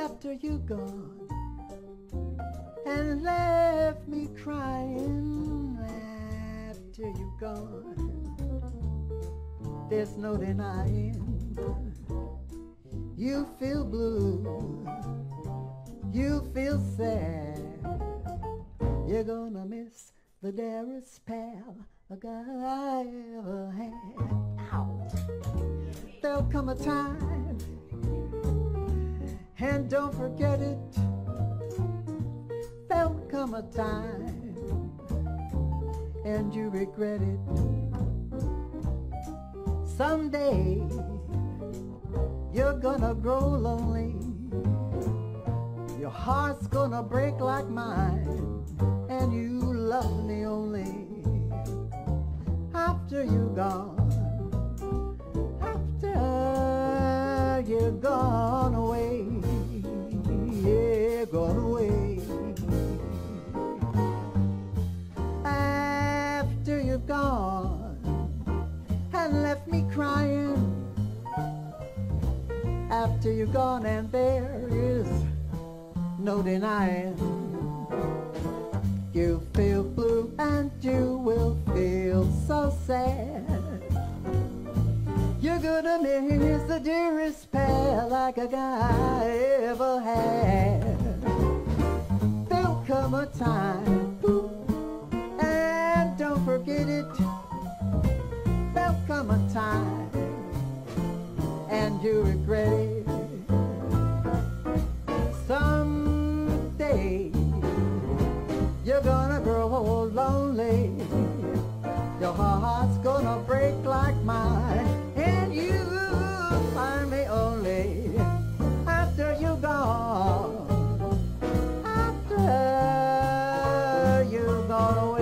After you gone and left me crying after you gone. There's no denying you feel blue, you feel sad. You're gonna miss the dearest pal a guy ever had. Ow. There'll come a time, and don't forget it. There'll come a time, and you regret it. Someday, you're gonna grow lonely. Your heart's gonna break like mine, and you love me only after you're gone. After you're gone After you're gone and there is no denying. You feel blue and you will feel so sad. You're gonna miss the dearest pal like a guy ever had. There'll come a time, and don't forget it. There'll come a time, and you regret it. far away.